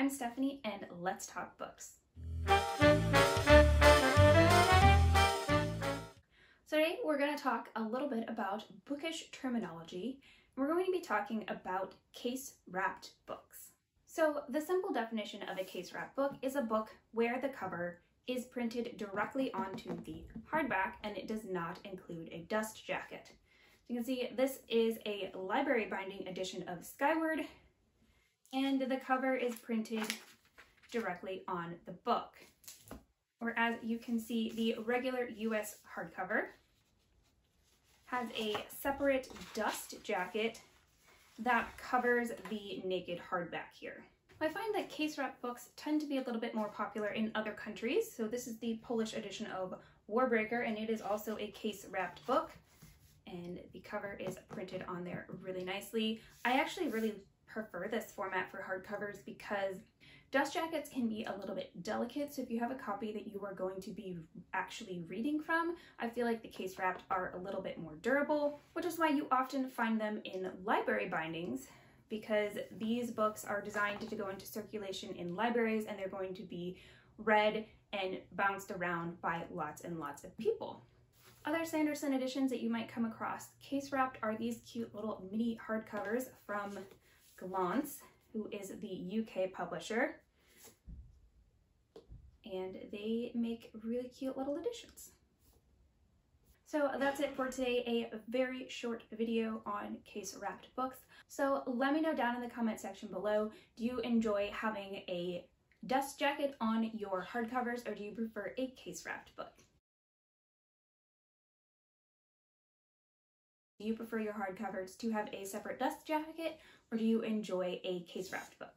I'm Stephanie and let's talk books. So today we're going to talk a little bit about bookish terminology. We're going to be talking about case wrapped books. So the simple definition of a case wrapped book is a book where the cover is printed directly onto the hardback and it does not include a dust jacket. You can see this is a library binding edition of Skyward and the cover is printed directly on the book. Whereas you can see the regular US hardcover has a separate dust jacket that covers the naked hardback here. I find that case wrap books tend to be a little bit more popular in other countries. So this is the Polish edition of Warbreaker and it is also a case wrapped book and the cover is printed on there really nicely. I actually really prefer this format for hardcovers because dust jackets can be a little bit delicate. So if you have a copy that you are going to be actually reading from, I feel like the case wrapped are a little bit more durable, which is why you often find them in library bindings because these books are designed to go into circulation in libraries and they're going to be read and bounced around by lots and lots of people. Other Sanderson editions that you might come across case wrapped are these cute little mini hardcovers from Gollancz, who is the UK publisher. And they make really cute little editions. So that's it for today, a very short video on case wrapped books. So let me know down in the comment section below, do you enjoy having a dust jacket on your hardcovers or do you prefer a case wrapped book? Do you prefer your hardcovers to have a separate dust jacket or do you enjoy a case wrapped book?